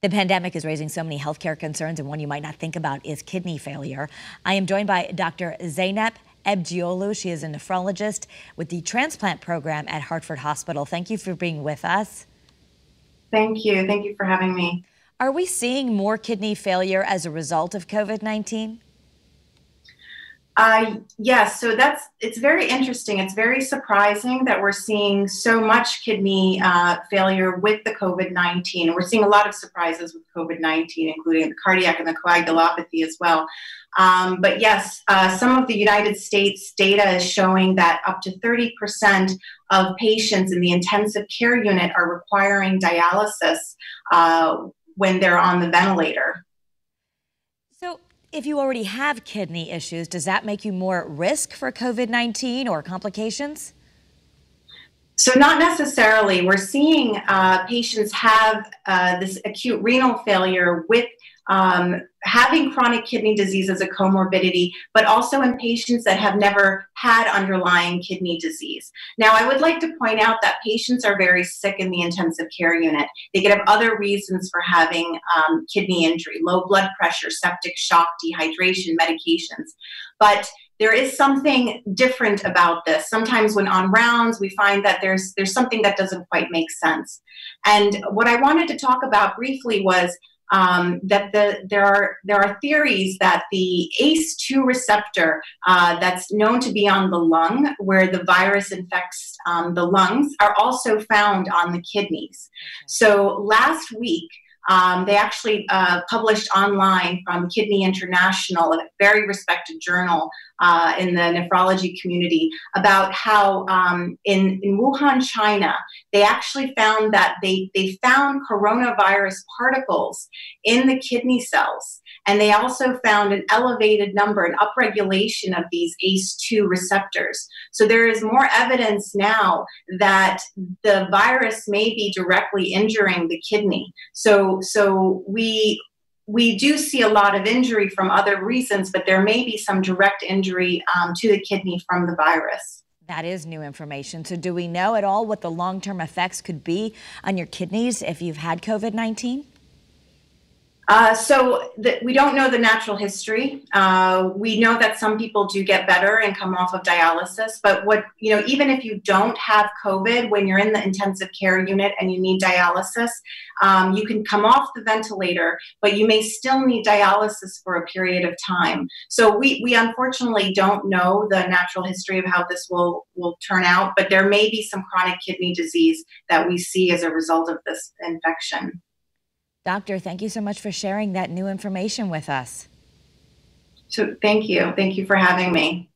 The pandemic is raising so many healthcare concerns, and one you might not think about is kidney failure. I am joined by Dr. Zeynep Ebcioglu. She is a nephrologist with the transplant program at Hartford Hospital. Thank you for being with us. Thank you. Thank you for having me. Are we seeing more kidney failure as a result of COVID 19? Uh, yes, so that's it's very interesting. It's very surprising that we're seeing so much kidney uh, failure with the COVID nineteen. We're seeing a lot of surprises with COVID nineteen, including the cardiac and the coagulopathy as well. Um, but yes, uh, some of the United States data is showing that up to thirty percent of patients in the intensive care unit are requiring dialysis uh, when they're on the ventilator. If you already have kidney issues, does that make you more at risk for COVID 19 or complications? So, not necessarily. We're seeing uh, patients have uh, this acute renal failure with um, having chronic kidney disease as a comorbidity, but also in patients that have never had underlying kidney disease. Now, I would like to point out that patients are very sick in the intensive care unit. They could have other reasons for having um, kidney injury, low blood pressure, septic shock, dehydration, medications. But there is something different about this. Sometimes when on rounds, we find that there's there's something that doesn't quite make sense. And what I wanted to talk about briefly was um, that the, there are there are theories that the ACE2 receptor uh, that's known to be on the lung, where the virus infects um, the lungs, are also found on the kidneys. So last week. Um, they actually uh, published online from Kidney International, a very respected journal uh, in the nephrology community, about how um, in, in Wuhan, China, they actually found that they, they found coronavirus particles in the kidney cells. And they also found an elevated number, an upregulation of these ACE2 receptors. So there is more evidence now that the virus may be directly injuring the kidney. So, so we we do see a lot of injury from other reasons, but there may be some direct injury um, to the kidney from the virus. That is new information. So, do we know at all what the long term effects could be on your kidneys if you've had COVID 19? Uh, so the, we don't know the natural history. Uh, we know that some people do get better and come off of dialysis, but what you know, even if you don't have COVID, when you're in the intensive care unit and you need dialysis, um, you can come off the ventilator, but you may still need dialysis for a period of time. So we we unfortunately don't know the natural history of how this will will turn out, but there may be some chronic kidney disease that we see as a result of this infection. Doctor, thank you so much for sharing that new information with us. So, thank you. Thank you for having me.